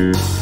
Mm-hmm.